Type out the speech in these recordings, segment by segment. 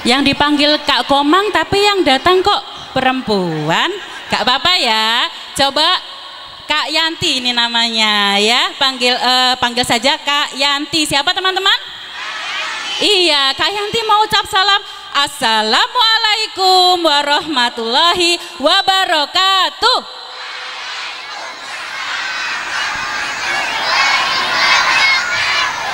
Yang dipanggil Kak Komang tapi yang datang kok perempuan. Gak apa-apa ya. Coba Kak Yanti ini namanya ya. Panggil eh, panggil saja Kak Yanti. Siapa teman-teman? Iya, Kak Yanti mau ucap salam. Assalamualaikum warahmatullahi wabarakatuh.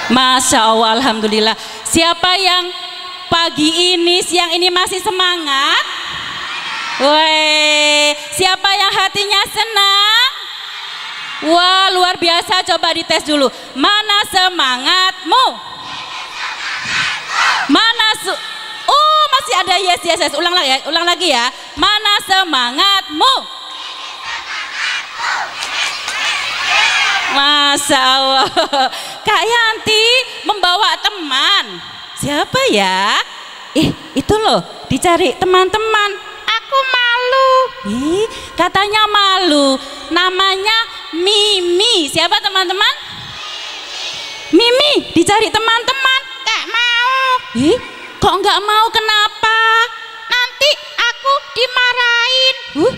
Masya Allah, Alhamdulillah. Siapa yang pagi ini, siang ini masih semangat? Woi, siapa yang hatinya senang? Wah, luar biasa. Coba dites dulu. Mana semangatmu? Mana su Oh, masih ada yes, yes, yes. Ulang lagi ya, ulang lagi ya. Mana semangatmu? Masya Allah. Kak Yanti membawa teman. Siapa ya? Eh, itu loh, dicari teman-teman. Aku malu. Ih, katanya malu. Namanya Mimi. Siapa teman-teman? Mimi, dicari teman-teman. Gak mau. Ih, kok nggak mau kenapa? Nanti aku dimarahin. Huh,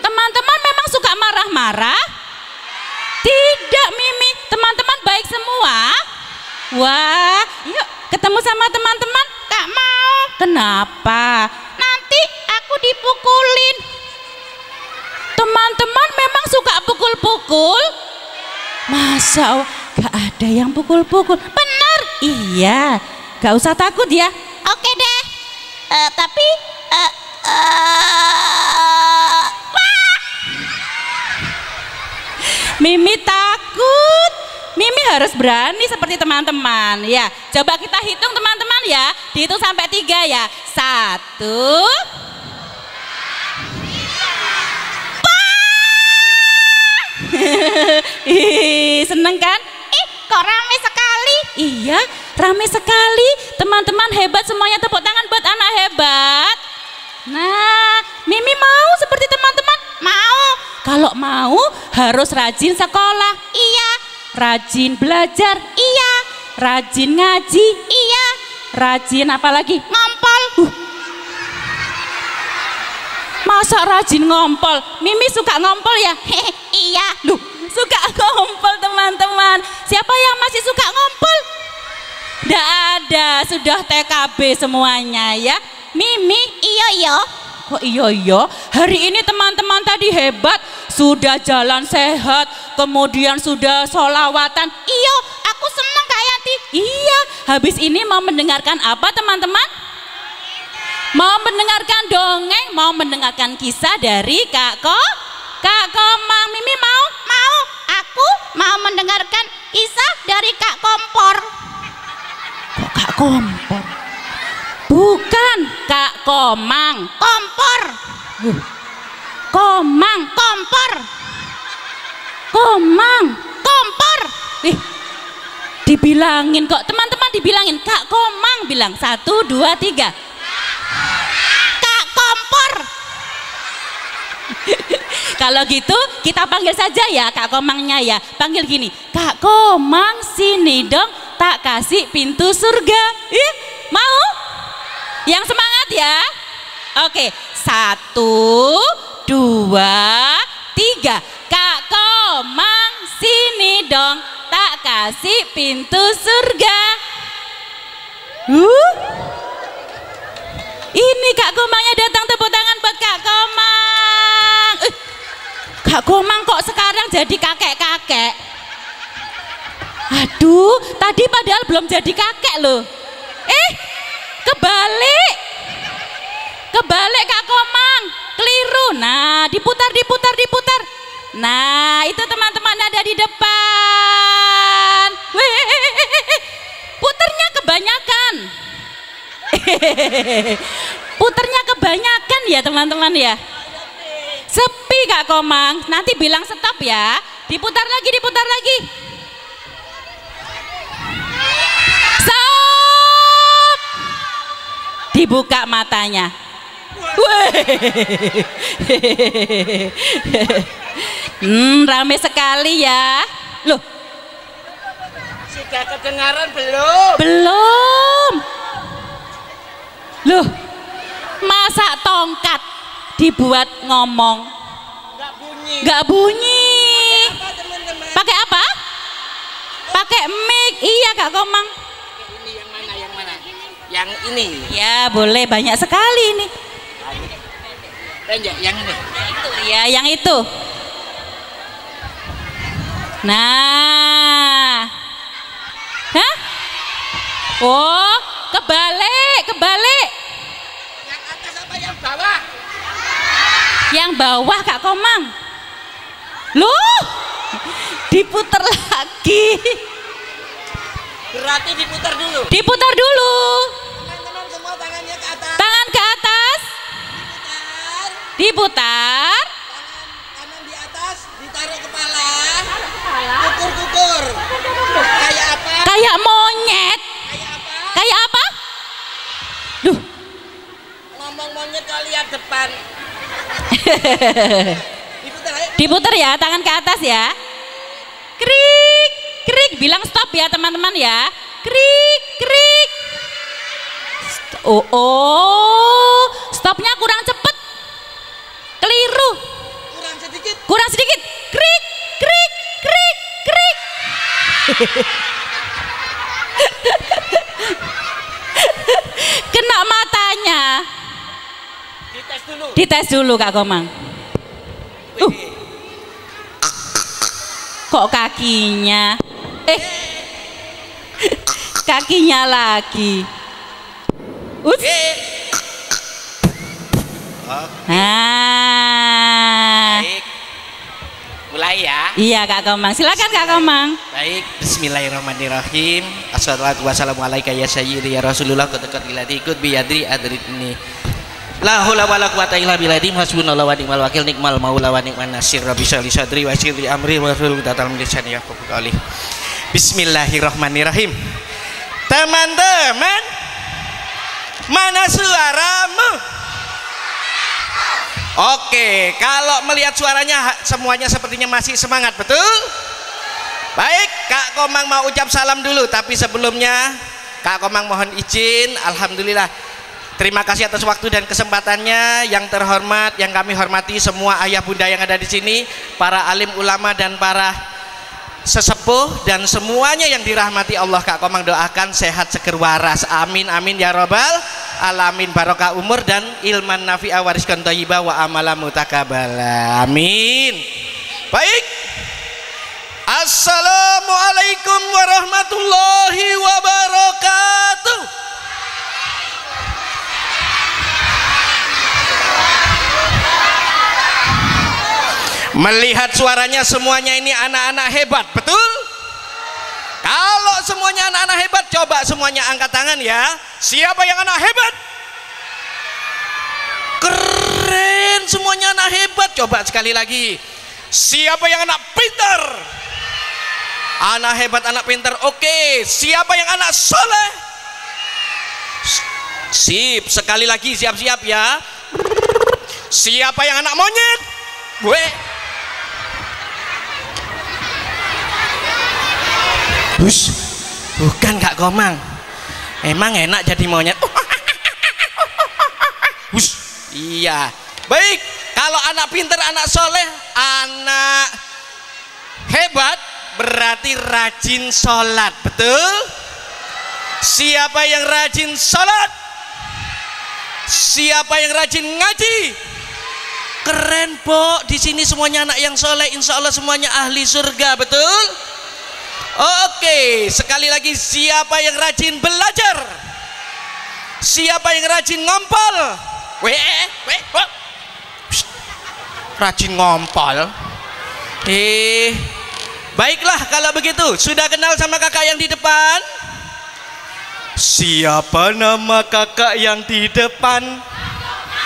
teman-teman memang suka marah-marah? Tidak Mimi, teman-teman baik semua. Wah, yuk ketemu sama teman-teman. Gak mau. Kenapa? Nanti aku dipukulin. Teman-teman memang suka pukul-pukul? Masa Allah, gak ada yang pukul-pukul. Benar? Iya, gak usah takut ya. Oke deh. Eh, tapi eh, eh, Mimi takut. Mimi harus berani seperti teman-teman. Ya, coba kita hitung teman-teman ya. Dihitung sampai tiga ya. Satu. Seneng kan? Ih, kok rame sekali? Iya, rame sekali. Teman-teman hebat semuanya tepuk tangan buat anak hebat. Nah, Mimi mau seperti teman-teman? Mau. Kalau mau harus rajin sekolah. Iya. Rajin belajar. Iya. Rajin ngaji. Iya. Rajin apa lagi? Ngompol. Uh. Masa rajin ngompol? Mimi suka ngompol ya? Hehe, iya. Loh, suka ngompol teman-teman. Siapa yang masih suka ngompol? Tidak ada, sudah TKB semuanya ya. Mimi, iya iya. Kok iya iya? Hari ini teman-teman tadi hebat, sudah jalan sehat, kemudian sudah solawatan. Iya, aku senang Kak Yanti. Iya, habis ini mau mendengarkan apa teman-teman? Mau mendengarkan dongeng, mau mendengarkan kisah dari Kak Ko? Kak Komang, Mimi mau? Mau. Aku mau mendengarkan kisah dari Kak Kompor. Kok Kak Kompor? Bukan Kak Komang. Kompor. Uh. Komang. Kompor. Komang. Kompor. Ih, dibilangin kok teman-teman dibilangin Kak Komang bilang satu dua tiga. Kak Kompor. Kalau gitu kita panggil saja ya Kak Komangnya ya. Panggil gini, Kak Komang sini dong tak kasih pintu surga. Ih, mau? Yang semangat ya. Oke, satu, dua, tiga. Kak Komang sini dong tak kasih pintu surga. Uh. Ini Kak Komangnya datang tepuk tangan buat Kak Komang. Uh. Kak Komang kok sekarang jadi kakek-kakek? Aduh, tadi padahal belum jadi kakek loh. Eh, kebalik. Kebalik Kak Komang, keliru. Nah, diputar, diputar, diputar. Nah, itu teman-teman ada di depan. Puternya kebanyakan. Puternya kebanyakan ya teman-teman ya. Sepi Kak Komang, nanti bilang stop ya. Diputar lagi, diputar lagi. Stop. Dibuka matanya. hmm, rame sekali ya. Loh, Sudah kedengaran belum? belum. Loh, tongkat dibuat ngomong? Enggak bunyi. Nggak bunyi. Apa? Pakai apa? Pakai mic. Iya Kak Komang. Ini yang mana? Yang mana? Yang ini. Ya boleh banyak sekali ini. Lanjut, yang ini. Itu ya yang itu. Nah. Hah? Oh, kebalik, kebalik. Yang atas apa yang bawah? Yang bawah Kak Komang. Loh, diputar lagi. Berarti diputar dulu. Diputar dulu. Atas. Tangan ke atas. Putar. Diputar. Tangan kanan di atas, ditaruh kepala. Kukur-kukur. Kayak apa? Kayak monyet. Kayak apa? Kayak apa? Duh, Ngomong monyet kau lihat depan. Diputar ayo. diputar ya, tangan ke atas ya. Krik, krik, bilang stop ya teman-teman ya. Krik, krik. Oh, oh, stopnya kurang cepet. Keliru, Kurang sedikit. kurang sedikit. Krik, krik, krik, krik. Kena matanya. Dites dulu. Dites dulu Kak Komang. Uh. Kok kakinya? Eh. kakinya lagi. Eh, Nah. baik. Mulai ya. Iya Kak Komang. Silakan Kak Komang. Baik, Bismillahirrahmanirrahim. Assalatu wassalamu alaika ya sayyidi ya Rasulullah qad ilati ikut bi yadri adritni. La haula wala quwata illa billah hasbunallahu wa ni'mal wakil nikmal maula wa ni'man nasir rabbi shalli sadri wa yassir li amri wa hlul 'uqdatal min lisani yafqahu qawli. Bismillahirrahmanirrahim. Teman-teman, mana suaramu? Oke, kalau melihat suaranya semuanya sepertinya masih semangat, betul? Baik, Kak Komang mau ucap salam dulu, tapi sebelumnya Kak Komang mohon izin, Alhamdulillah. Terima kasih atas waktu dan kesempatannya yang terhormat, yang kami hormati semua ayah bunda yang ada di sini, para alim ulama dan para sesepuh dan semuanya yang dirahmati Allah Kak Komang doakan sehat seger waras. Amin amin ya robbal alamin. Barokah umur dan ilman nafi'a wariskan thayyibah wa amala mutakabala amin. Baik. Assalamualaikum warahmatullahi wabarakatuh Melihat suaranya semuanya ini anak-anak hebat, betul? Kalau semuanya anak-anak hebat, coba semuanya angkat tangan ya. Siapa yang anak hebat? Keren, semuanya anak hebat. Coba sekali lagi. Siapa yang anak pintar? Anak hebat, anak pintar. Oke, siapa yang anak soleh? Sip, sekali lagi siap-siap ya. Siapa yang anak monyet? Gue. Hus, bukan Kak Komang. Emang enak jadi monyet. Hus, iya. Baik, kalau anak pinter, anak soleh, anak hebat, berarti rajin sholat, betul? Siapa yang rajin sholat? Siapa yang rajin ngaji? Keren, Pok. Di sini semuanya anak yang soleh, insya Allah semuanya ahli surga, betul? Oke, sekali lagi siapa yang rajin belajar? Siapa yang rajin ngompol? Weh, weh, weh. Psst. Rajin ngompol. Eh, baiklah kalau begitu. Sudah kenal sama kakak yang di depan? Siapa nama kakak yang di depan?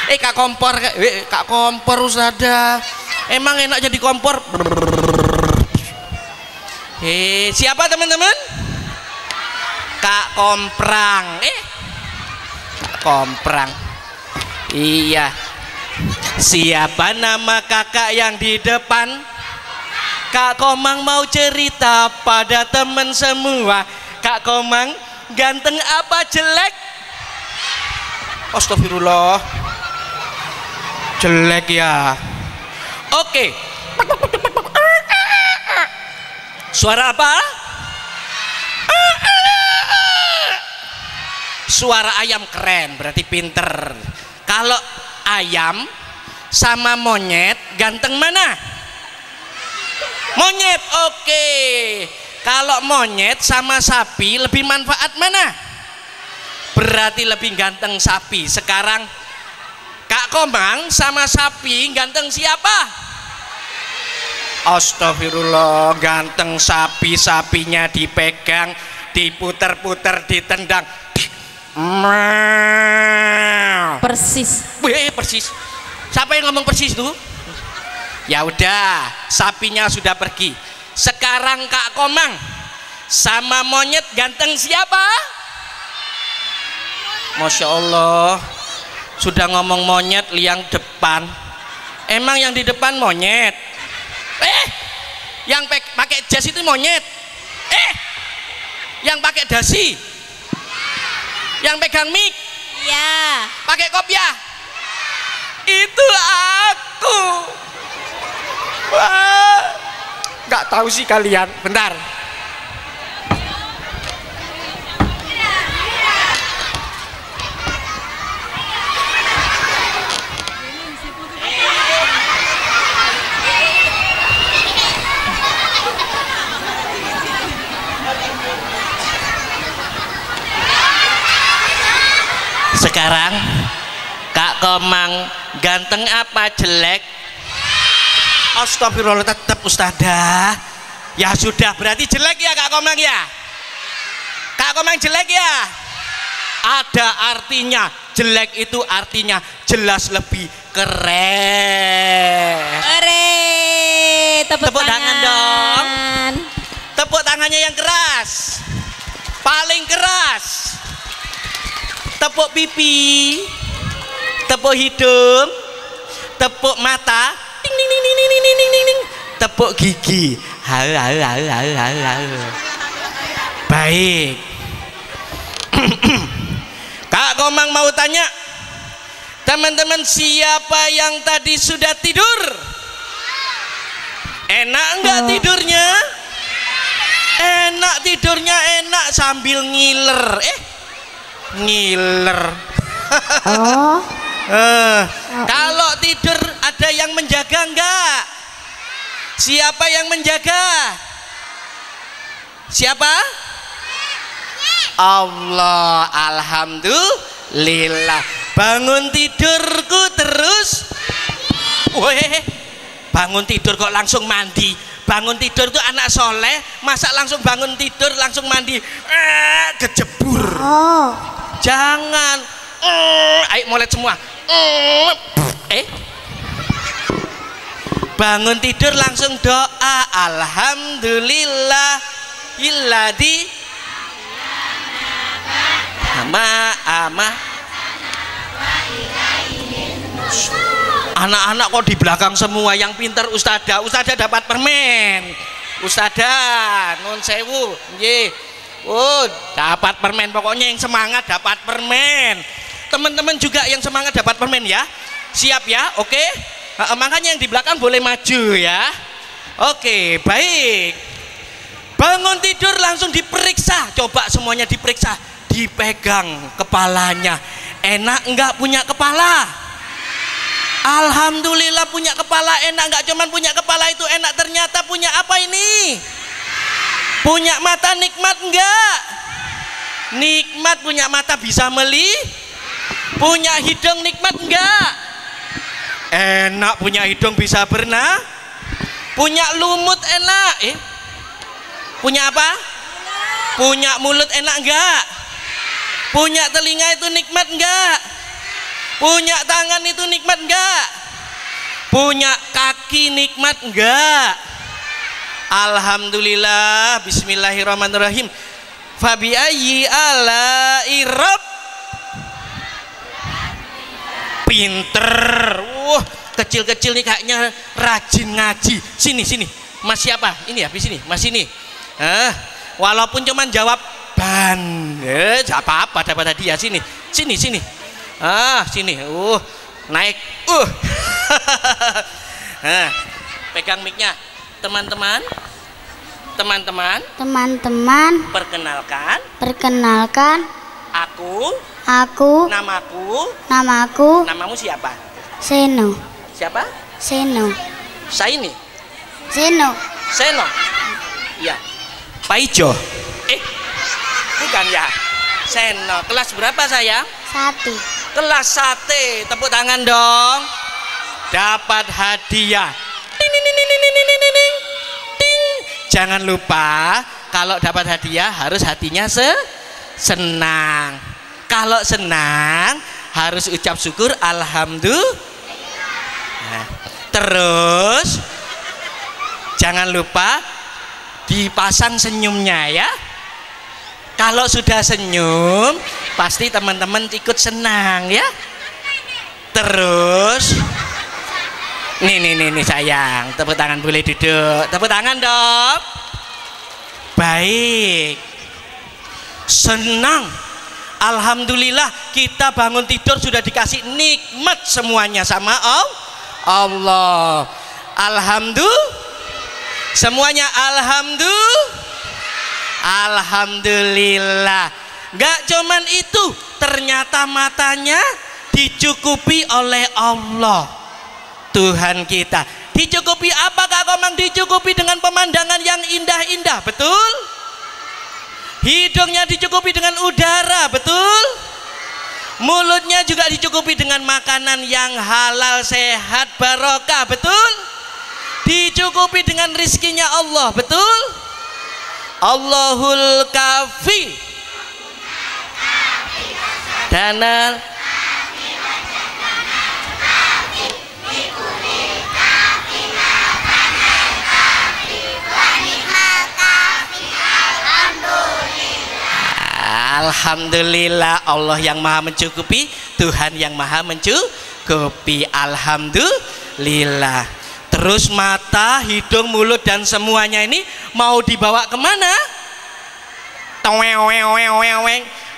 Eh, kak kompor, kak, eh, kak kompor usada. Emang enak jadi kompor? Eh, siapa teman-teman? Kak Komprang. Eh, Kak Komprang. Iya. Siapa nama kakak yang di depan? Kak Komang mau cerita pada teman semua. Kak Komang ganteng apa jelek? Astagfirullah. jelek ya oke suara apa? Suara ayam keren berarti pinter. Kalau ayam sama monyet ganteng mana? Monyet oke. Kalau monyet sama sapi lebih manfaat mana? Berarti lebih ganteng sapi. Sekarang Kak Komang sama sapi ganteng siapa Astagfirullah ganteng sapi sapinya dipegang diputer-puter ditendang. Persis. Wih, persis. Siapa yang ngomong persis tuh? Ya udah sapinya sudah pergi. Sekarang Kak Komang sama monyet ganteng siapa? Masya Allah sudah ngomong monyet liang depan. Emang yang di depan monyet eh yang pakai jas itu monyet. Eh yang pakai dasi. Yang pegang mic. Ya pakai kopiah. Itu aku. Wah. Nggak tahu sih kalian. Bentar sekarang? Kak Komang ganteng apa jelek? Astagfirullah tetap ustadzah ya sudah berarti jelek ya Kak Komang ya? Kak Komang jelek ya? Ada artinya. Jelek itu artinya jelas lebih keren. Ore, tepuk, Tepuk tangan dong. tangan. tepuk tangannya yang keras. Paling keras tepuk pipi. Tepuk hidung. Tepuk mata. Ting ting ting ting ting ting ting ting. Ting tepuk gigi. Hal hal hal hal hal hal baik. Kak Komang mau tanya teman-teman siapa yang tadi sudah tidur? Enak enggak tidurnya? Enak tidurnya enak sambil ngiler. Eh ngiler. Oh, Eh, kalau tidur ada yang menjaga enggak? Siapa yang menjaga? Siapa? Allah Alhamdulillah. Bangun tidurku terus. Weh, bangun tidur kok langsung mandi? Bangun tidur tuh anak soleh? Masa langsung bangun tidur langsung mandi? Eh, kejebur. Oh. Jangan. Mm, ayo mulai semua. Mm, eh. Bangun tidur langsung doa. Alhamdulillah. Iladi ama ama. Anak-anak kok di belakang semua yang pinter ustadzah. Ustadzah dapat permen. Ustadzah nun sewu. Nggih oh dapat permen. Pokoknya yang semangat dapat permen. Teman-teman juga yang semangat dapat permen ya. Siap ya oke? Eh, makanya yang di belakang boleh maju ya. Oke baik. Bangun tidur langsung diperiksa. Coba semuanya diperiksa. Dipegang kepalanya. Enak enggak punya kepala? Alhamdulillah punya kepala. Enak nggak? Cuman punya kepala itu enak. Ternyata punya apa ini punya mata nikmat enggak? Nikmat punya mata bisa meli? Punya hidung nikmat enggak? Enak punya hidung bisa berenang punya lumut enak eh? Punya apa? Punya mulut enak enggak? Punya telinga itu nikmat enggak? Punya tangan itu nikmat enggak? Punya kaki nikmat enggak Alhamdulillah Bismillahirrahmanirrahim. Fabi ayyi ala irab Pinter. Wah kecil-kecil nih kayaknya rajin ngaji. Sini sini. Mas siapa? Ini ya di sini Mas ini. Eh, Walaupun cuman jawab ban. Eh, apa-apa dapat hadiah. Sini sini sini. Ah sini. Uh naik. Uh nah, pegang micnya teman-teman? Teman-teman? Teman-teman, perkenalkan. Perkenalkan. Aku. Aku. Namaku. Namaku. Namamu siapa? Seno. siapa? Seno. Saini. Seno. Seno. Iya. Pak Ijo. Eh bukan ya. Seno. Kelas berapa sayang? Satu. kelas sate. Tepuk tangan dong. Dapat hadiah. Ting, ting, ting, jangan lupa kalau dapat hadiah harus hatinya se senang. Kalau senang harus ucap syukur alhamdulillah. Nah, terus jangan lupa dipasang senyumnya ya. Kalau sudah senyum pasti teman-teman ikut senang ya. Terus nih nih nih nih sayang. Tepuk tangan boleh duduk. Tepuk tangan dong. Baik. Senang. Alhamdulillah kita bangun tidur sudah dikasih nikmat semuanya sama Allah Allah. Alhamdulillah semuanya Alhamdulillah Alhamdulillah. Gak cuman itu ternyata matanya dicukupi oleh Allah Tuhan kita. Dicukupi apa Kak Komang dicukupi dengan pemandangan yang indah-indah? Betul. Hidungnya dicukupi dengan udara? Betul. Mulutnya juga dicukupi dengan makanan yang halal sehat barokah? Betul. Dicukupi dengan rizkinya Allah? Betul. Allahul kafi. Dana Alhamdulillah Allah yang maha mencukupi Tuhan yang maha mencukupi Alhamdulillah terus mata, hidung, mulut dan semuanya ini mau dibawa ke mana?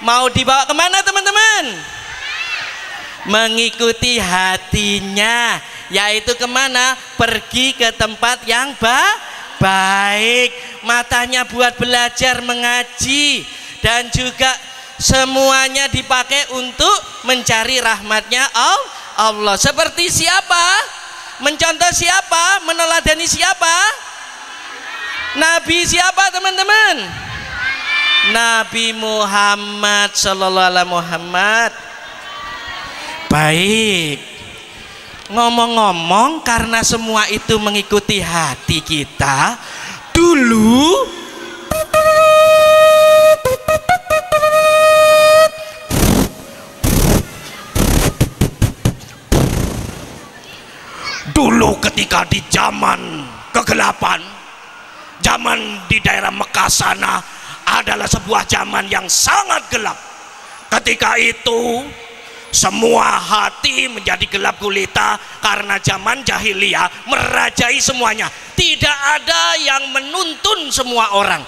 Mau dibawa ke mana teman-teman? mengikuti hatinya yaitu ke mana? pergi ke tempat yang ba baik matanya buat belajar mengaji dan juga semuanya dipakai untuk mencari rahmatnya Allah. Seperti siapa? Mencontoh siapa? Meneladani siapa? Nabi siapa teman-teman? Nabi Muhammad Sallallahu Alaihi Muhammad. Baik. Ngomong-ngomong karena semua itu mengikuti hati kita dulu ketika di zaman kegelapan zaman di daerah Mekah sana adalah sebuah zaman yang sangat gelap. Ketika itu semua hati menjadi gelap gulita karena zaman jahiliyah merajai semuanya. Tidak ada yang menuntun semua orang.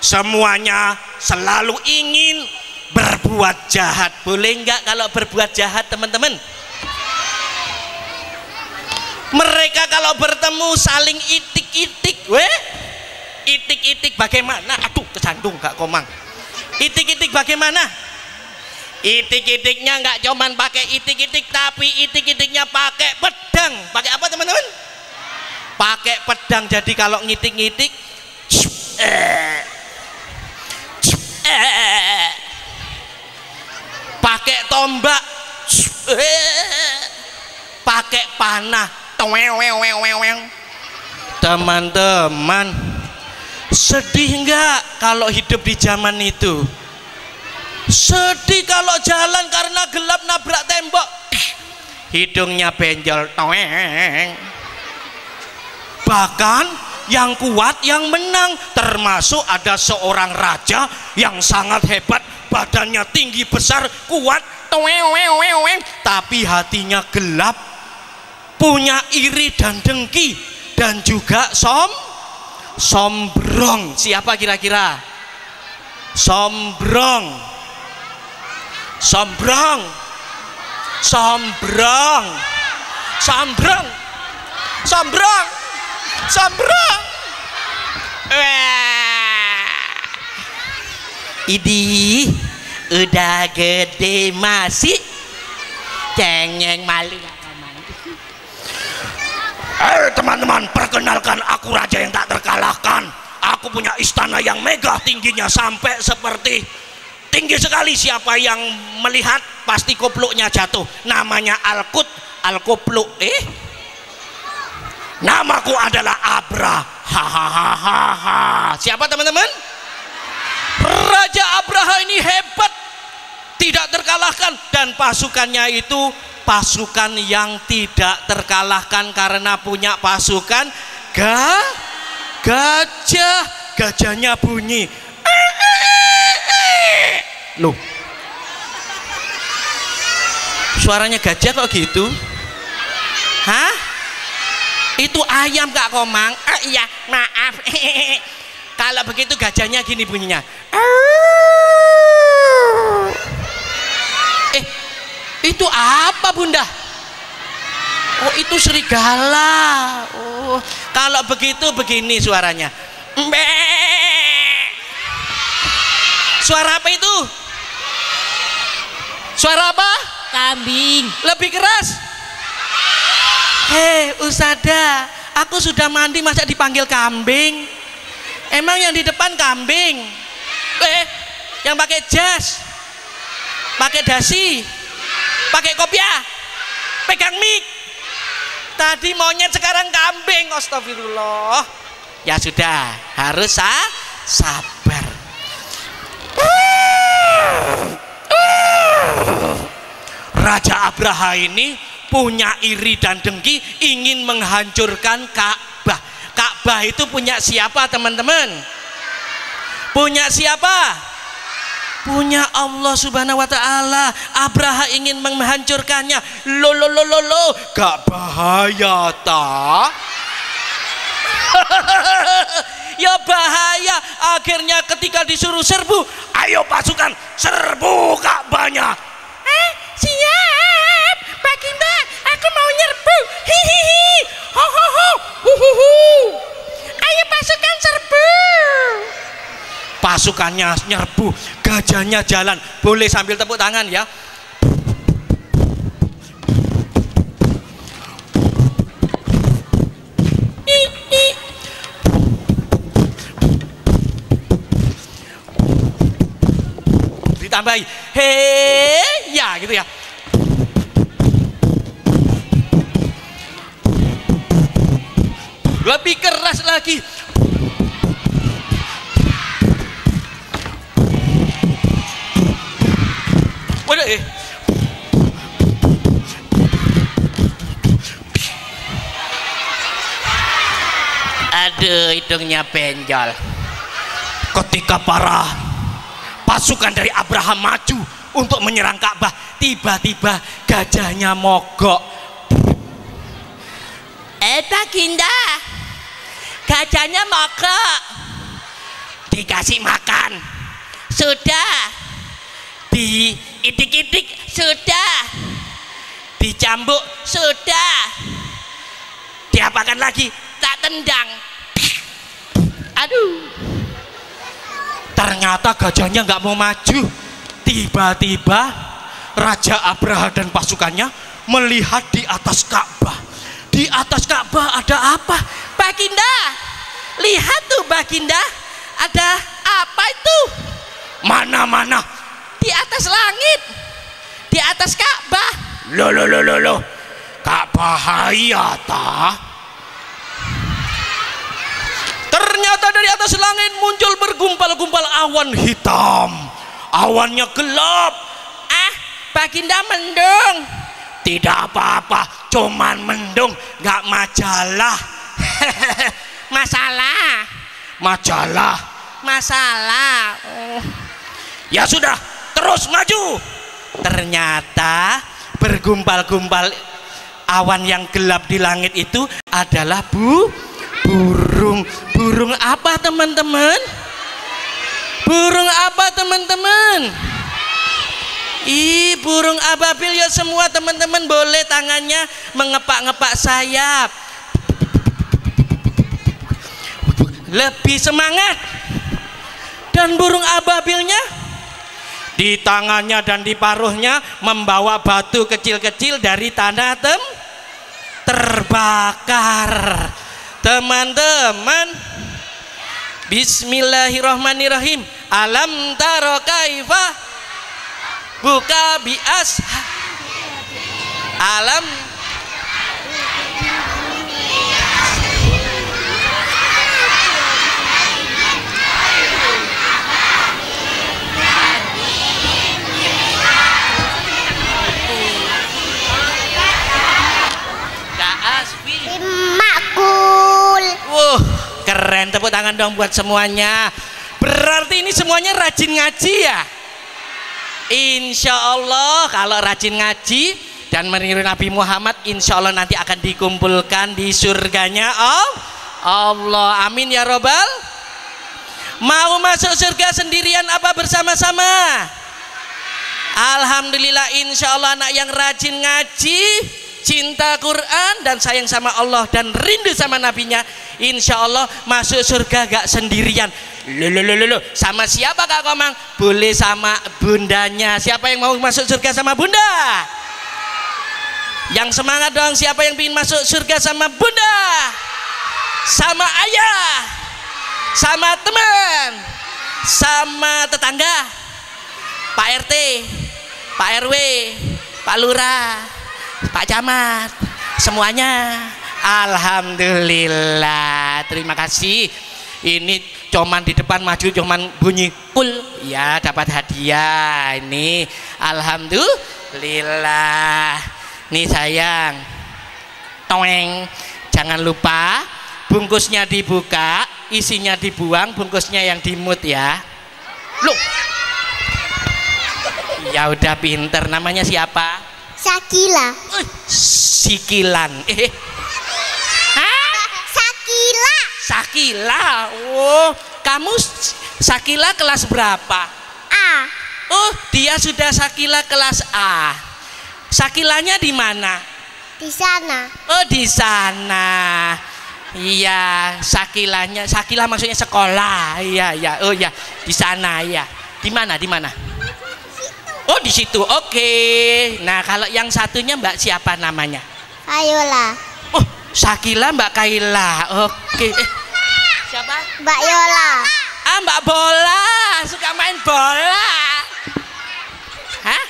Semuanya selalu ingin berbuat jahat. Boleh enggak kalau berbuat jahat teman-teman mereka kalau bertemu saling itik-itik weh. Itik-itik bagaimana? Aduh kesandung gak komang. Itik-itik bagaimana? Itik-itiknya nggak cuman pakai itik-itik tapi itik-itiknya pakai pedang. Pakai apa teman-teman? Pakai pedang. Jadi kalau ngitik-ngitik pakai tombak pakai panah teman-teman sedih nggak kalau hidup di zaman itu? Sedih kalau jalan karena gelap nabrak tembok. Hidungnya benjol toeng. Bahkan yang kuat yang menang termasuk ada seorang raja yang sangat hebat badannya tinggi besar kuat toeng tapi hatinya gelap punya iri dan dengki dan juga som sombrong. Siapa kira-kira? Sombrong. Sombrong. Sombrong. Sombrong. Sombrong. Sombrong. Idi udah gede masih. Cengeng malu Eh teman-teman, perkenalkan aku raja yang tak terkalahkan. Aku punya istana yang megah tingginya sampai seperti tinggi sekali siapa yang melihat pasti kopluknya jatuh. Namanya Alkut, Alkopluk. Eh? Namaku adalah Abra. Hahaha. Siapa teman-teman? Raja Abraha ini hebat tidak terkalahkan. Dan pasukannya itu pasukan yang tidak terkalahkan karena punya pasukan ga gajah. Gajahnya bunyi. Loh. Suaranya gajah kok gitu? Hah? Itu ayam kak komang. Ah, iya maaf. Kalau begitu gajahnya gini bunyinya itu apa bunda? Oh itu serigala. Oh kalau begitu begini suaranya. Mbe. suara apa itu? Suara apa? Kambing. lebih keras. Hei usada aku sudah mandi masa dipanggil kambing? Emang yang di depan kambing? Eh yang pakai jas. Pakai dasi pakai kopiah pegang mic. Tadi monyet sekarang kambing. Astagfirullah. Ya sudah harus sa sabar. Raja Abraha ini punya iri dan dengki ingin menghancurkan Ka'bah. Ka'bah itu punya siapa teman-teman? Punya siapa punya Allah subhanahu wa ta'ala. Abraha ingin menghancurkannya. Lo lo lo lo lo. Gak bahaya ta. Ya bahaya. Akhirnya ketika disuruh serbu ayo pasukan serbu Ka'bahnya eh siap. Baginda aku mau nyerbu. Hihihi ho ho ho. Hu hu hu ayo pasukan serbu pasukannya nyerbu gajahnya jalan. Boleh sambil tepuk tangan ya. Ditambahi hei ya gitu ya. Lebih keras lagi Waduh, eh. Aduh, hidungnya benjol. Ketika para pasukan dari Abraham maju untuk menyerang Ka'bah, tiba-tiba gajahnya mogok. Eh, Baginda, gajahnya mogok. Dikasih makan. Sudah di itik-itik sudah. Dicambuk sudah. Diapakan lagi? Tak tendang. Aduh. Ternyata gajahnya nggak mau maju. Tiba-tiba Raja Abraha dan pasukannya melihat di atas Ka'bah. Di atas Ka'bah ada apa? Baginda lihat tuh Baginda. Ada apa itu? Mana-mana di atas langit. Di atas Ka'bah. Lo lo lo lo lo Ka'bah hayata ternyata dari atas langit muncul bergumpal-gumpal awan hitam. Awannya gelap. Ah baginda mendung. Tidak apa-apa cuman mendung nggak majalah. Masalah. Majalah. Masalah. Oh. ya sudah terus maju. Ternyata bergumpal-gumpal awan yang gelap di langit itu adalah bu burung. Burung apa teman-teman? Burung apa teman-teman? Ih, burung ababil ya semua teman-teman. Boleh tangannya mengepak-ngepak sayap. Lebih semangat. Dan burung ababilnya di tangannya dan di paruhnya membawa batu kecil-kecil dari tanah tem terbakar. Teman-teman, Bismillahirrahmanirrahim. Alam taro kaifa buka bias alam Makul. Wuh, keren tepuk tangan dong buat semuanya. Berarti ini semuanya rajin ngaji ya? Insya Allah kalau rajin ngaji dan meniru Nabi Muhammad insya Allah nanti akan dikumpulkan di surganya oh Allah amin ya robbal mau masuk surga sendirian apa bersama-sama Alhamdulillah insya Allah anak yang rajin ngaji cinta Quran dan sayang sama Allah dan rindu sama nabinya insya Allah masuk surga gak sendirian. Lho. sama siapa kak Komang? Boleh sama bundanya. Siapa yang mau masuk surga sama bunda? Yang semangat dong siapa yang ingin masuk surga sama bunda? Sama ayah? Sama teman? Sama tetangga? Pak RT Pak RW Pak Lurah Pak Camat semuanya Alhamdulillah. Terima kasih. Ini cuman di depan maju cuman bunyi pul ya dapat hadiah ini. Alhamdulillah. Nih sayang. Toeng. Jangan lupa bungkusnya dibuka isinya dibuang bungkusnya yang dimut ya. Lu ya udah pinter namanya siapa Sakila. Eh, sikilan eh. Sakila. Sakila oh kamu Sakila kelas berapa? A. oh dia sudah Sakila kelas A. Sakilanya di mana? Di sana. oh di sana. Iya Sakilanya Sakila maksudnya sekolah. Iya iya. Oh ya di sana ya di mana di mana oh di situ oke nah kalau yang satunya Mbak siapa namanya Ayola. oh Sakila Mbak Kaila oke eh, siapa Mbak Yola. Ah Mbak Bola, suka main bola. Hah?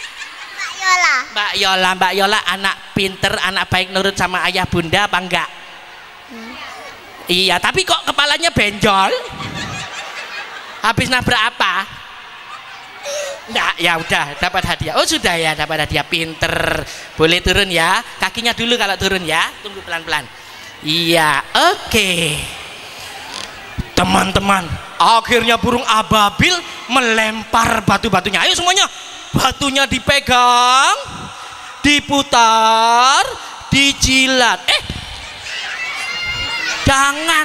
Mbak Yola. Mbak Yola, Mbak Yola anak pinter, anak baik nurut sama ayah bunda apa enggak? Iya, tapi kok kepalanya benjol? Habis nabrak apa? Enggak, ya udah dapat hadiah. Oh sudah ya dapat hadiah pinter. Boleh turun ya. Kakinya dulu kalau turun ya. Tunggu pelan-pelan. Iya, oke. Teman-teman, akhirnya burung ababil melempar batu-batunya. Ayo semuanya, batunya dipegang, diputar, dijilat. Eh, jangan.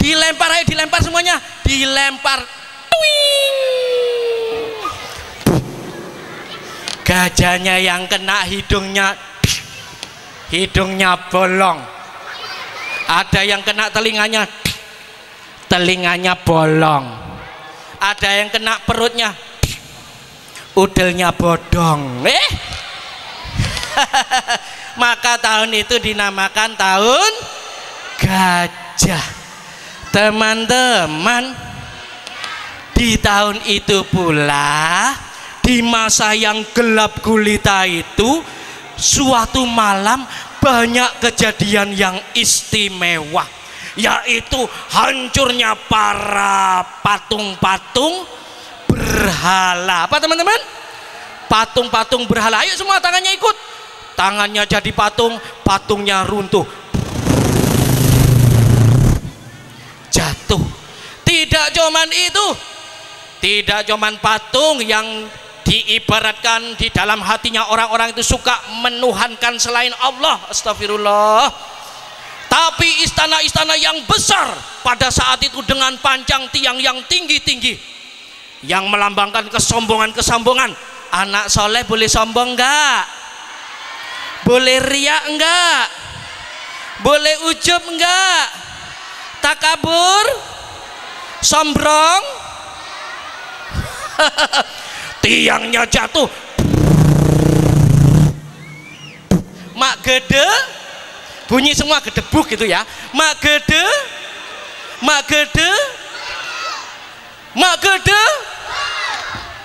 Dilempar ayo dilempar semuanya, dilempar. Twing. Gajahnya yang kena hidungnya hidungnya bolong. Ada yang kena telinganya telinganya bolong. Ada yang kena perutnya udelnya bodong. Eh? Maka tahun itu dinamakan tahun gajah. Teman-teman, di tahun itu pula di masa yang gelap gulita itu suatu malam banyak kejadian yang istimewa yaitu hancurnya para patung-patung berhala. Apa teman-teman? Patung-patung berhala. Ayo semua tangannya ikut. Tangannya jadi patung patungnya runtuh. Jatuh. Tidak cuman itu. Tidak cuman patung yang diibaratkan di dalam hatinya orang-orang itu suka menuhankan selain Allah. Astagfirullah tapi istana-istana yang besar pada saat itu dengan panjang tiang yang tinggi-tinggi yang melambangkan kesombongan-kesombongan. Anak soleh boleh sombong enggak boleh riak enggak boleh ujub enggak takabur? Sombrong tiangnya jatuh. Mak gede. Bunyi semua gedebuk gitu ya. Mak gede. Mak gede. Mak gede.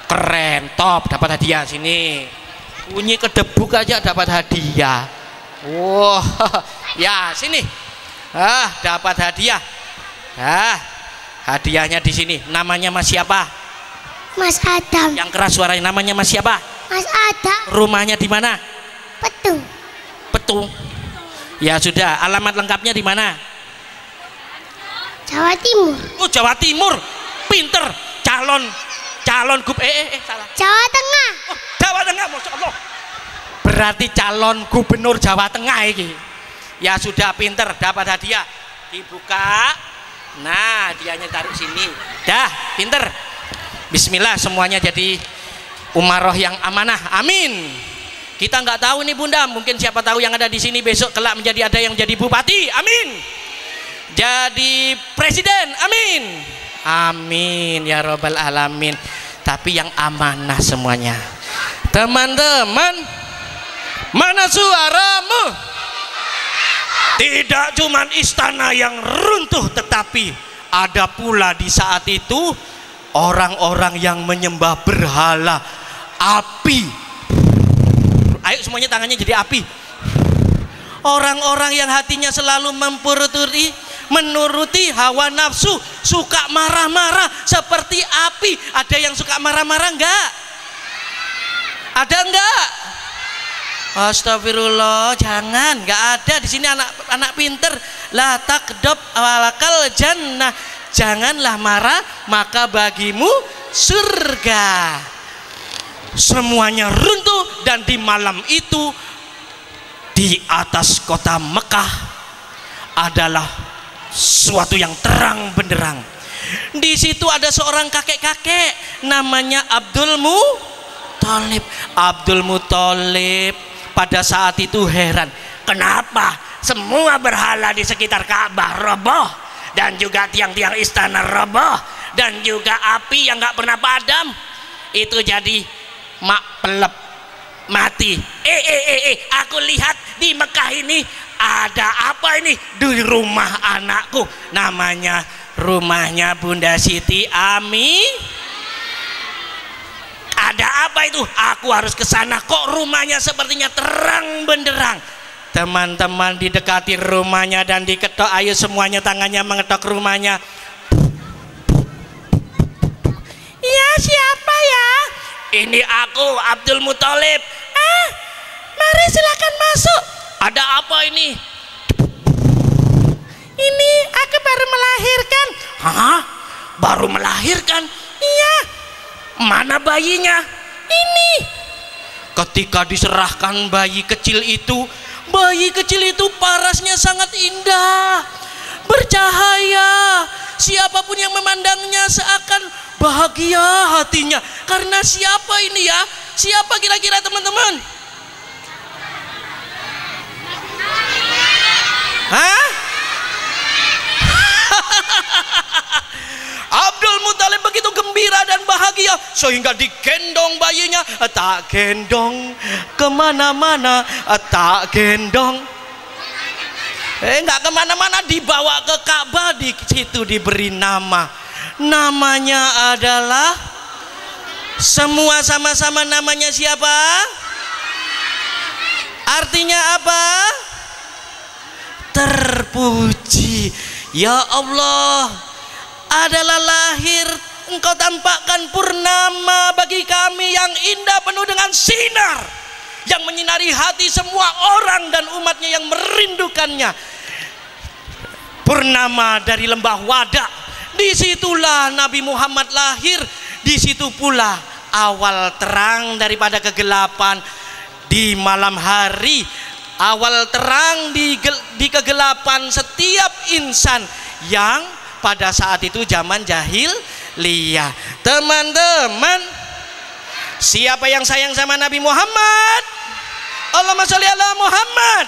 Keren top. Dapat hadiah sini. Bunyi kedebuk aja dapat hadiah. Wah ya sini. Ah dapat hadiah. Ah hadiahnya di sini. Namanya mas siapa Mas Adam. yang keras suaranya namanya mas siapa? Mas Adam. rumahnya di mana? Petung. petung. Ya sudah alamat lengkapnya di mana? Jawa Timur. oh Jawa Timur. Pinter. Calon. Calon gub eh eh, eh salah. Jawa Tengah. oh, Jawa Tengah Masya Allah. Berarti calon gubernur Jawa Tengah ini ya sudah pinter. Dapat hadiah. Dibuka. Nah hadiahnya taruh sini. Dah pinter Bismillah semuanya jadi umaroh yang amanah. Amin. Kita nggak tahu nih bunda. Mungkin siapa tahu yang ada di sini besok kelak menjadi ada yang jadi bupati. Amin. Jadi presiden. Amin. Amin ya robbal alamin. Tapi yang amanah semuanya. Teman-teman mana suaramu? Tidak cuman istana yang runtuh tetapi ada pula di saat itu orang-orang yang menyembah berhala api. Ayo semuanya tangannya jadi api. Orang-orang yang hatinya selalu memperututi menuruti hawa nafsu suka marah-marah seperti api. Ada yang suka marah-marah enggak? Ada enggak? Astagfirullah, jangan, enggak ada. Di sini anak anak pinter. La takdob awalakal jannah. Janganlah marah, maka bagimu surga. Semuanya runtuh dan di malam itu di atas kota Mekah adalah suatu yang terang benderang. Di situ ada seorang kakek-kakek namanya Abdul Muthalib. Abdul Muthalib pada saat itu heran, kenapa semua berhala di sekitar Ka'bah roboh dan juga tiang-tiang istana roboh. Dan juga api yang nggak pernah padam. Itu jadi mak pelep mati. Eh eh eh eh, aku lihat di Mekah ini ada apa ini? Di rumah anakku. Namanya rumahnya Bunda Siti. Ami ada apa itu? Aku harus ke sana. Kok rumahnya sepertinya terang benderang teman-teman didekati rumahnya dan diketok ayo semuanya tangannya mengetok rumahnya. Ya siapa ya? Ini aku Abdul Muthalib. Ah mari silakan masuk. Ada apa ini? Ini aku baru melahirkan. Hah? Baru melahirkan? Iya. Mana bayinya? Ini. Ketika diserahkan bayi kecil itu bayi kecil itu parasnya sangat indah bercahaya. Siapa pun yang memandangnya seakan bahagia hatinya. Karena siapa ini ya? Siapa kira-kira teman-teman? Hah? Abdul Muthalib begitu gembira dan bahagia sehingga digendong bayinya tak gendong ke mana-mana tak gendong. Eh nggak ke mana-mana dibawa ke Ka'bah di situ diberi nama. Namanya adalah semua sama-sama namanya siapa? Artinya apa? Terpuji. Ya Allah adalah lahir engkau tampakkan purnama bagi kami yang indah penuh dengan sinar yang menyinari hati semua orang dan umatnya yang merindukannya. Purnama dari lembah wadak di situlah Nabi Muhammad lahir di situ pula awal terang daripada kegelapan di malam hari. Awal terang di, di kegelapan setiap insan yang pada saat itu zaman jahil liya teman-teman siapa yang sayang sama Nabi Muhammad? Allahumma sholli ala Muhammad.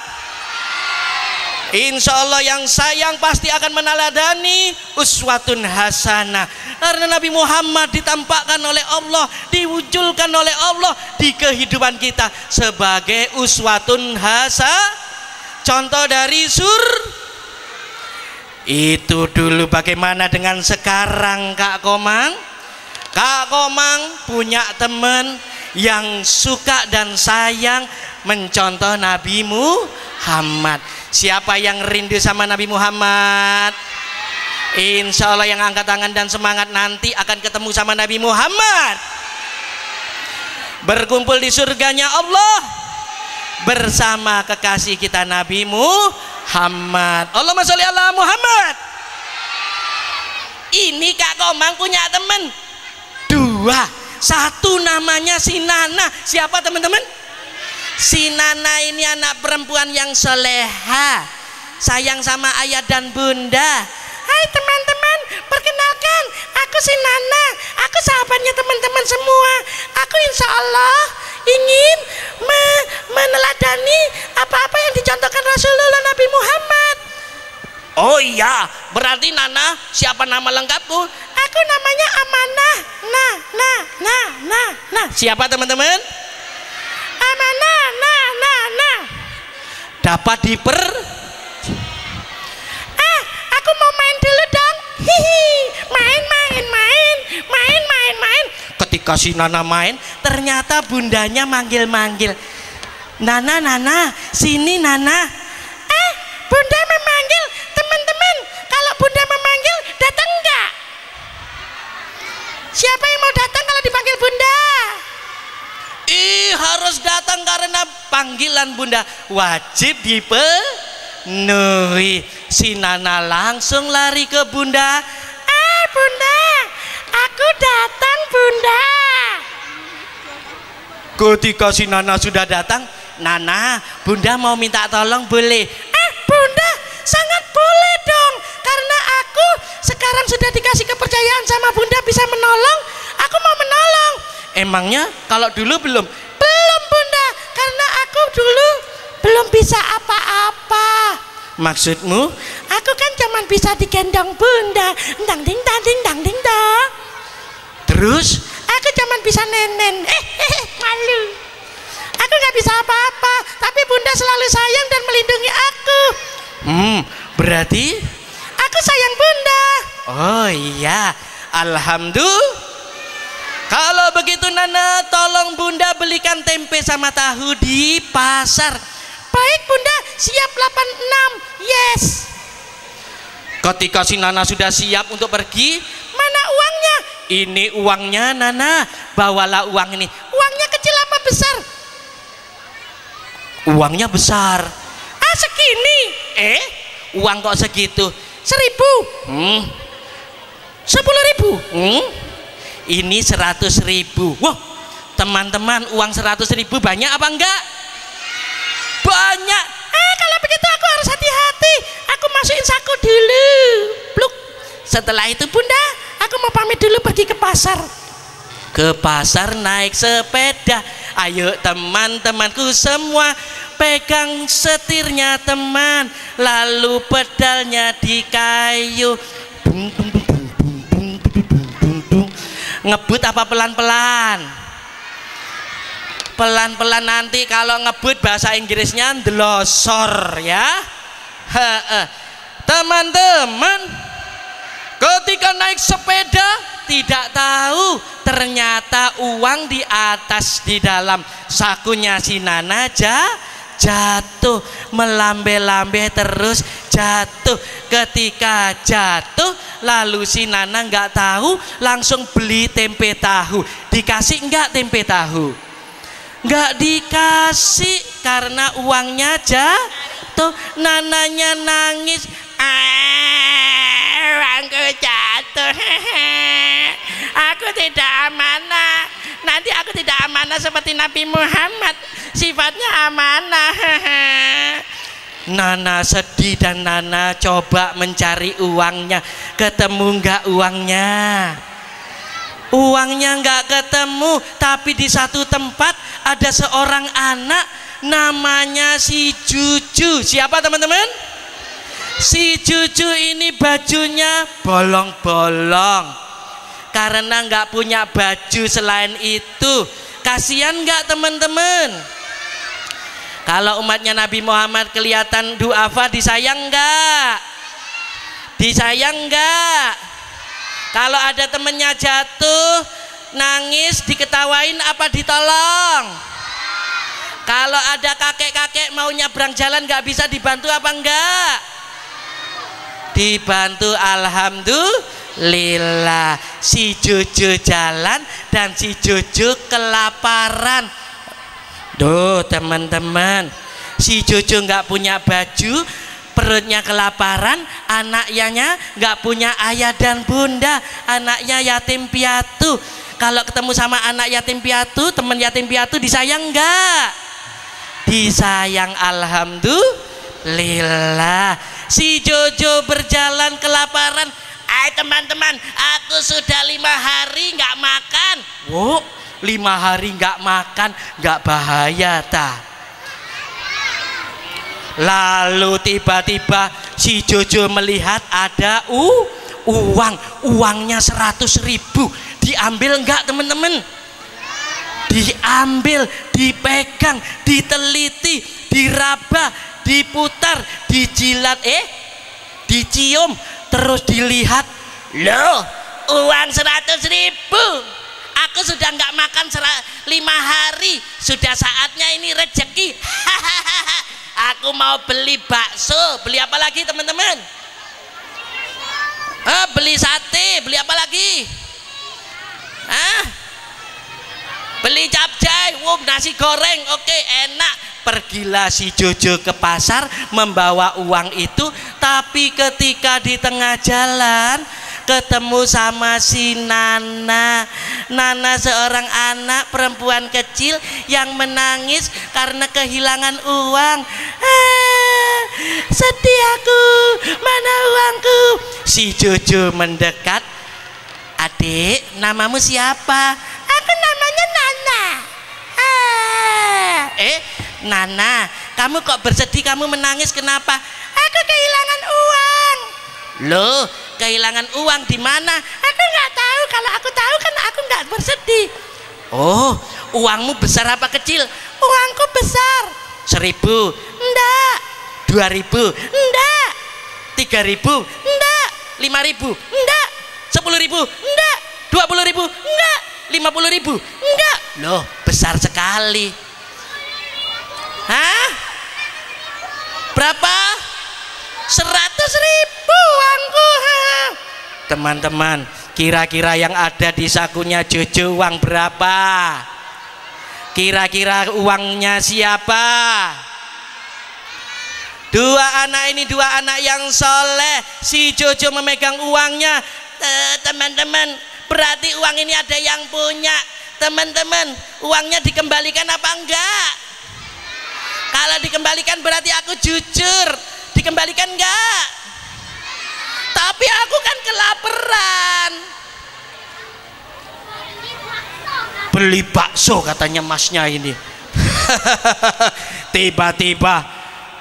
Insya Allah yang sayang pasti akan meneladani uswatun hasanah. Karena Nabi Muhammad ditampakkan oleh Allah diwujudkan oleh Allah di kehidupan kita sebagai uswatun hasa contoh dari sur itu dulu bagaimana dengan sekarang Kak Komang Kak Komang punya teman yang suka dan sayang mencontoh Nabi Muhammad Siapa yang rindu sama Nabi Muhammad? Insya Allah yang angkat tangan dan semangat nanti akan ketemu sama Nabi Muhammad. Berkumpul di surganya Allah bersama kekasih kita Nabi Muhammad. Allahumma sholli ala Muhammad. Ini Kak Komang punya teman dua. Satu namanya si Nana. Siapa teman-teman? si Nana ini anak perempuan yang soleha sayang sama ayah dan bunda hai teman-teman perkenalkan aku si Nana aku sahabatnya teman-teman semua aku insya Allah ingin me meneladani apa-apa yang dicontohkan Rasulullah Nabi Muhammad. Oh iya berarti Nana siapa nama lengkapku aku namanya Amanah. Nah nah nah nah nah siapa teman-teman? Amanah nah nah nah dapat diper ah aku mau main dulu hihi main main main main main main. Ketika si Nana main ternyata bundanya manggil manggil Nana Nana sini Nana. Eh bunda memanggil teman-teman kalau bunda memanggil datang enggak siapa yang mau datang kalau dipanggil bunda? Ih harus datang karena panggilan bunda wajib dipenuhi. Si Nana langsung lari ke bunda. Eh bunda, aku datang bunda. Ketika si Nana sudah datang, Nana, bunda mau minta tolong boleh? Eh bunda, sangat boleh dong. Karena aku sekarang sudah dikasih kepercayaan sama bunda bisa menolong. Aku mau menolong Emangnya kalau dulu belum? Belum bunda, karena aku dulu belum bisa. Maksudmu? Aku kan cuma bisa digendong bunda, dang ding dang ding dang ding dang. Terus? Aku cuma bisa nenen, eh, eh, eh malu. Aku nggak bisa apa-apa, tapi bunda selalu sayang dan melindungi aku. Hmm, berarti? Aku sayang bunda. Oh iya, alhamdulillah. Kalau begitu Nana, tolong Bunda belikan tempe sama tahu di pasar. Baik Bunda, siap 86. Yes. Ketika si Nana sudah siap untuk pergi, mana uangnya? Ini uangnya Nana, bawalah uang ini. Uangnya kecil apa besar? Uangnya besar. Ah segini? Eh, uang kok segitu? Seribu. Hmm. Sepuluh ribu. Hmm ini seratus ribu wah teman-teman uang seratus ribu banyak apa enggak banyak. Eh kalau begitu aku harus hati-hati. Aku masukin saku dulu. Pluk. setelah itu bunda aku mau pamit dulu pergi ke pasar. Ke pasar naik sepeda. Ayo teman-temanku semua pegang setirnya teman. Lalu pedalnya di kayu. Ngebut apa pelan-pelan pelan-pelan nanti kalau ngebut bahasa Inggrisnya ndelosor ya. Teman-teman ketika naik sepeda tidak tahu ternyata uang di atas di dalam. Sakunya si Nana aja jatuh melambe-lambe terus jatuh. Ketika jatuh lalu si Nana nggak tahu langsung beli tempe tahu. Dikasih nggak tempe tahu nggak dikasih karena uangnya jatuh. Nananya nangis. Uangku jatuh. Aku tidak amanah. Nanti aku tidak amanah seperti Nabi Muhammad. Sifatnya amanah. Nana sedih dan Nana coba mencari uangnya. Ketemu nggak uangnya uangnya nggak ketemu tapi di satu tempat ada seorang anak namanya si Cucu siapa teman-teman? Si Cucu ini bajunya bolong-bolong. Karena nggak punya baju selain itu. Kasihan nggak teman-teman? Kalau umatnya Nabi Muhammad kelihatan duafa disayang nggak? Disayang nggak kalau ada temennya jatuh, nangis, diketawain apa ditolong? Kalau ada kakek-kakek mau nyabrang jalan nggak bisa dibantu apa enggak? Dibantu alhamdulillah. Si Jojo jalan dan si Jojo kelaparan. Duh teman-teman, si Jojo nggak punya baju, perutnya kelaparan, anaknya nggak punya ayah dan bunda, anaknya yatim piatu. Kalau ketemu sama anak yatim piatu, teman yatim piatu disayang nggak? Disayang alhamdulillah. Si Jojo berjalan kelaparan. Hai teman-teman, aku sudah lima hari nggak makan. Wow, lima hari nggak makan, nggak bahaya tak? Lalu tiba-tiba si Jojo melihat ada uh, uang, uangnya seratus ribu. Diambil enggak teman-teman? Diambil, dipegang, diteliti, diraba, diputar, dijilat, eh, dicium, terus dilihat. Loh, uang seratus ribu. Aku sudah nggak makan lima hari. Sudah saatnya ini. Hahaha aku mau beli bakso. Beli apa lagi teman-teman? Ah, beli sate. Beli apa lagi? Ah beli capcay wow, nasi goreng. Oke enak. Pergilah si Jojo ke pasar membawa uang itu. Tapi ketika di tengah jalan ketemu sama si Nana. Nana seorang anak perempuan kecil yang menangis karena kehilangan uang. Ah, sedih mana uangku? Si Jojo mendekat. Adik namamu siapa? Aku namanya Nana. Ah, eh Nana kamu kok bersedih kamu menangis? Kenapa? Aku kehilangan uang. Loh kehilangan uang di mana? Aku nggak tahu. Kalau aku tahu kan aku nggak bersedih. Oh, uangmu besar apa kecil? Uangku besar. Seribu? Enggak. Dua ribu? Enggak. Tiga ribu? Enggak. Lima ribu? Enggak. Sepuluh ribu? Enggak. Dua puluh ribu? Enggak. Lima puluh ribu? Enggak. Loh, besar sekali. Hah? Berapa? Seratus ribu uangku teman-teman kira-kira yang ada di sakunya Jojo uang berapa? Kira-kira uangnya siapa? Dua anak ini dua anak yang soleh. Si Jojo memegang uangnya. Eh, teman-teman berarti uang ini ada yang punya. Teman-teman uangnya dikembalikan apa enggak? Kalau dikembalikan berarti aku jujur dikembalikan enggak tapi aku kan kelaparan. Beli bakso katanya masnya ini. Tiba-tiba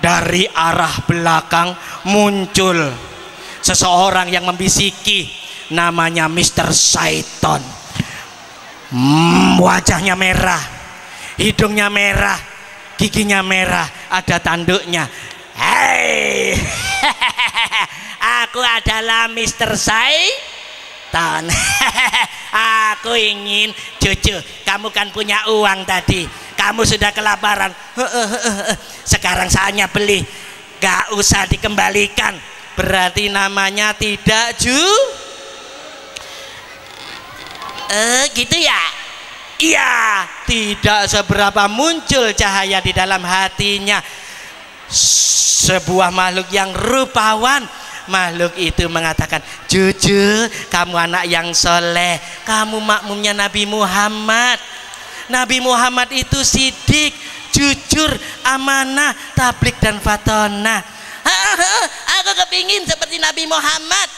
dari arah belakang muncul seseorang yang membisiki. Namanya Mr. Saiton. Hmm, wajahnya merah hidungnya merah giginya merah ada tanduknya hei. Aku adalah Mr. Saiton aku ingin cucu kamu kan punya uang tadi. Kamu sudah kelaparan. Sekarang saatnya beli. Gak usah dikembalikan. Berarti namanya tidak ju? Eh gitu ya? Iya. Tidak seberapa muncul cahaya di dalam hatinya sebuah makhluk yang rupawan. Makhluk itu mengatakan jujur kamu anak yang soleh. Kamu makmumnya Nabi Muhammad. Nabi Muhammad itu sidik jujur amanah tablik dan fatona aku kepingin seperti Nabi Muhammad.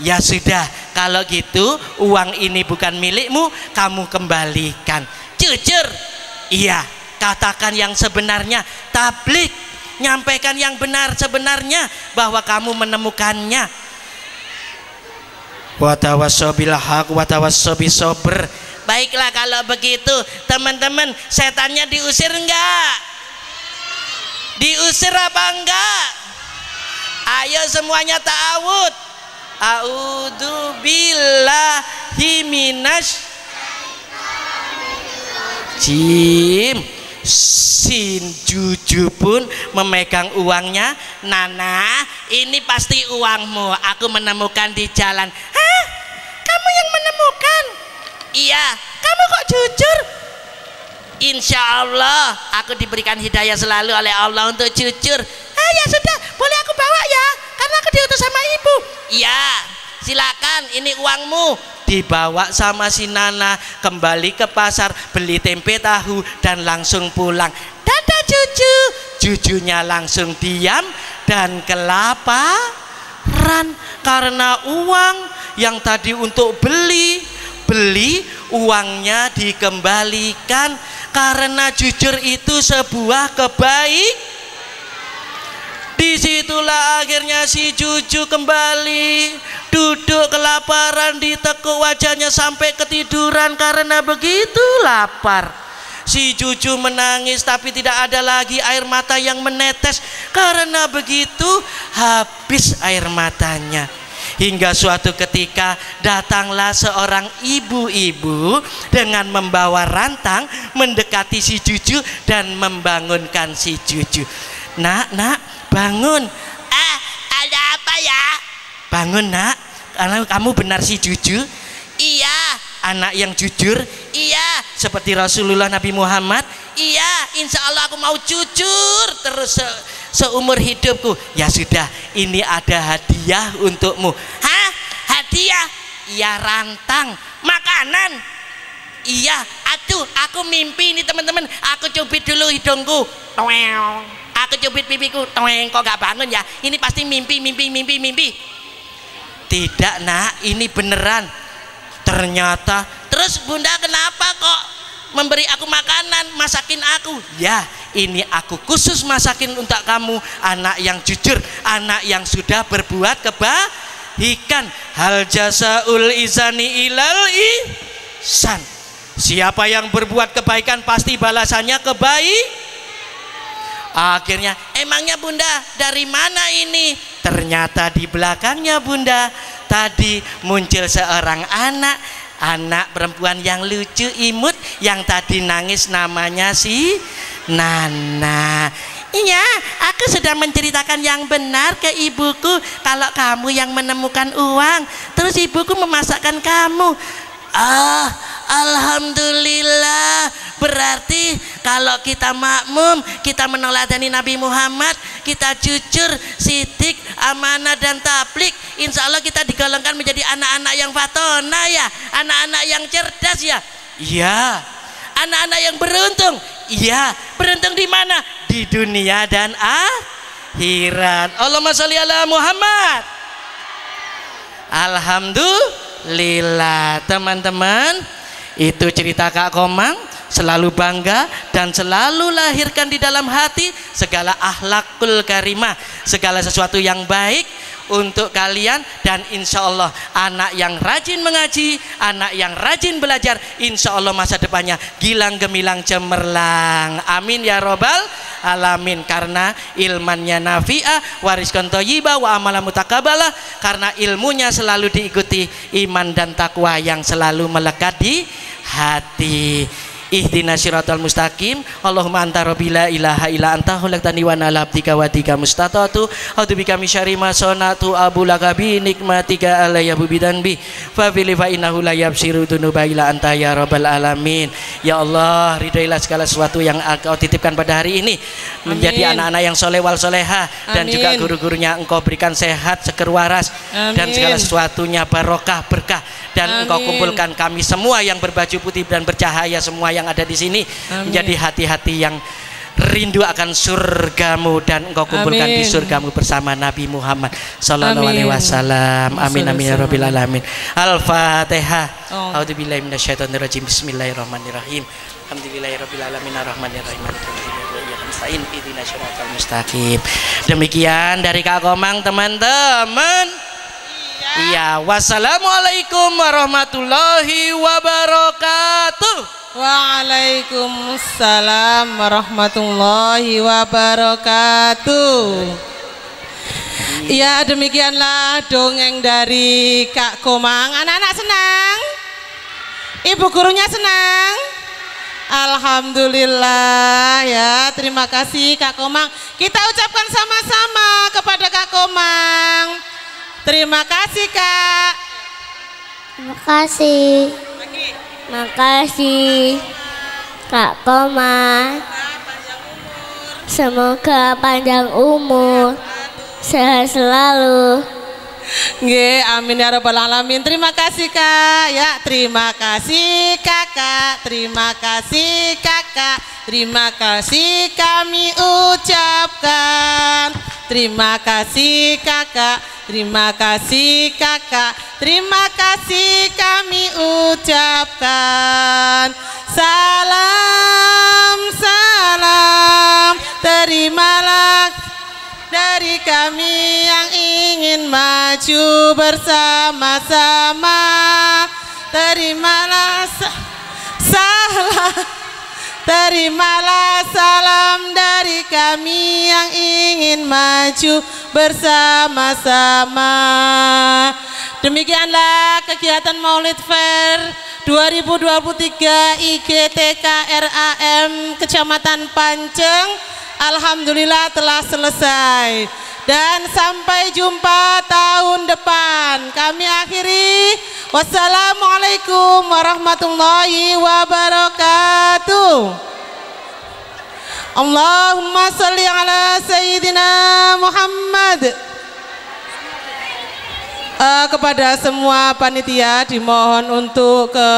Ya sudah kalau gitu uang ini bukan milikmu kamu kembalikan. Jujur. Iya katakan yang sebenarnya tablik nyampaikan yang benar sebenarnya bahwa kamu menemukannya. Baiklah kalau begitu teman-teman setannya diusir enggak? Diusir apa enggak? Ayo semuanya ta'awud. A'udhu billahi minas jim sin juju pun memegang uangnya. Nana ini pasti uangmu. Aku menemukan di jalan. Hah? Kamu yang menemukan? Iya. Kamu kok jujur? Insya Allah aku diberikan hidayah selalu oleh Allah untuk jujur. Ah ya sudah. Boleh aku bawa ya? Karena aku diutus sama ibu. Iya. Silakan. Ini uangmu dibawa sama si Nana kembali ke pasar beli tempe tahu dan langsung pulang. Dadah cucu cucunya langsung diam dan kelaparan karena uang yang tadi untuk beli beli uangnya dikembalikan karena jujur itu sebuah kebaik di situlah akhirnya si cucu kembali duduk kelaparan ditekuk wajahnya sampai ketiduran karena begitu lapar. Si cucu menangis tapi tidak ada lagi air mata yang menetes karena begitu habis air matanya. Hingga suatu ketika datanglah seorang ibu-ibu dengan membawa rantang mendekati si cucu dan membangunkan si cucu. Nak nak bangun. Ah ada apa ya? Bangun nak. Karena kamu benar si jujur. Iya. Anak yang jujur. Iya. Seperti Rasulullah Nabi Muhammad. Iya insya Allah aku mau jujur terus se seumur hidupku. Ya sudah ini ada hadiah untukmu. Hah? Hadiah? Ya rantang. Makanan? Iya. Aduh aku mimpi ini teman-teman. Aku cubit dulu hidungku. Aku cubit pipiku kok gak bangun ya? Ini pasti mimpi mimpi mimpi mimpi. Tidak nak. Ini beneran. Ternyata. Terus bunda kenapa kok memberi aku makanan masakin aku? Ya ini aku khusus masakin untuk kamu. Anak yang jujur anak yang sudah berbuat kebaikan hal jasaul izani ilal ihsan. Siapa yang berbuat kebaikan pasti balasannya kebaik akhirnya emangnya bunda dari mana ini ternyata di belakangnya bunda tadi muncul seorang anak anak perempuan yang lucu imut yang tadi nangis namanya si Nana Iya, aku sudah menceritakan yang benar ke ibuku kalau kamu yang menemukan uang. Terus ibuku memasakkan kamu. Ah, Alhamdulillah. Berarti kalau kita makmum, kita meneladani Nabi Muhammad, kita jujur, sidik, amanah dan tablik, insya Allah kita digolongkan menjadi anak-anak yang fatona ya, anak-anak yang cerdas ya. Iya. Anak-anak yang beruntung. Iya. Beruntung di mana? Di dunia dan akhirat. Allahumma sholli ala Muhammad. Alhamdulillah teman-teman itu cerita Kak Komang selalu bangga dan selalu lahirkan di dalam hati segala akhlakul karimah segala sesuatu yang baik untuk kalian dan insya Allah anak yang rajin mengaji anak yang rajin belajar insya Allah masa depannya gilang gemilang cemerlang. Amin ya robbal alamin karena ilmannya nafi'ah wariskan toyibah wa amala mutakabalah. Karena ilmunya selalu diikuti iman dan takwa yang selalu melekat di hati ihdina syiratal mustaqim Allahumma anta rabbi la ilaha illa anta khalaqtani wa ana abdika wa tika mustatatu a'udzu bika min syarri ma sanatu abu lakabi nikmatika alayya bidan bi fa fili fa innahu la yabsiru dunuba illa anta ya rabbal alamin ya Allah ridailah segala sesuatu yang engkau titipkan pada hari ini menjadi anak-anak yang soleh wal soleha dan Amin. juga guru-gurunya engkau berikan sehat seger waras dan Amin. segala sesuatunya barokah berkah dan engkau Amin. kumpulkan kami semua yang berbaju putih dan bercahaya semua yang ada di sini Amin. menjadi hati-hati yang rindu akan surgamu dan engkau kumpulkan di Amin. surgamu bersama Nabi Muhammad sallallahu alaihi wasallam. Amin amin ya rabbil alamin. Al-fatihah. Oh. a'udzubillahi minasyaitonirrajim. Bismillahirrahmanirrahim. Alhamdulillahi rabbil alamin. Arrahmanirrahim. Demikian dari Kak Komang teman-teman Iya, wassalamualaikum warahmatullahi wabarakatuh. Waalaikumsalam warahmatullahi wabarakatuh. Ya demikianlah dongeng dari Kak Komang. Anak-anak senang? Ibu gurunya senang? Alhamdulillah ya. Terima kasih Kak Komang. Kita ucapkan sama-sama kepada Kak Komang. Terima kasih Kak. Terima kasih. Makasih. Kak Komar. Semoga panjang umur. Sehat selalu. Nggih, amin ya rabbal alamin. Terima kasih Kak. Ya, terima kasih Kakak. Terima kasih Kakak. Terima kasih kami ucapkan. Terima kasih Kakak. Terima kasih Kakak. Terima kasih kami ucapkan. Salam, salam. Terimalah dari kami yang ingin maju bersama-sama terimalah sa- salam terimalah salam dari kami yang ingin maju bersama-sama. Demikianlah kegiatan Maulid Fair 2023 IGTK RAM Kecamatan Panceng. Alhamdulillah telah selesai dan sampai jumpa tahun depan. Kami akhiri. Wassalamualaikum warahmatullahi wabarakatuh. Allahumma salli ala Sayyidina Muhammad. Eh, kepada semua panitia dimohon untuk ke